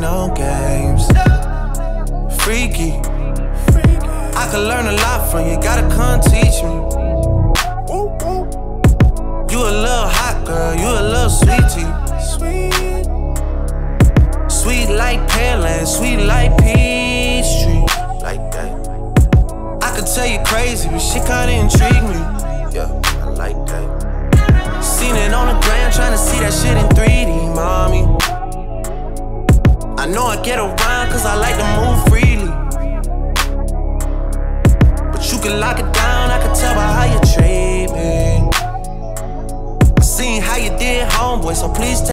no games. Freaky. I could learn a lot from you, gotta come teach me. You a little hot girl, you a little sweetie. Sweet like Pearland, sweet like Peachtree. Like that. I could tell you crazy, but shit kinda intrigue me. Yeah, I like that. Know I get around cause I like to move freely. But you can lock it down, I can tell by how you treat me. I seen how you did, homeboy, so please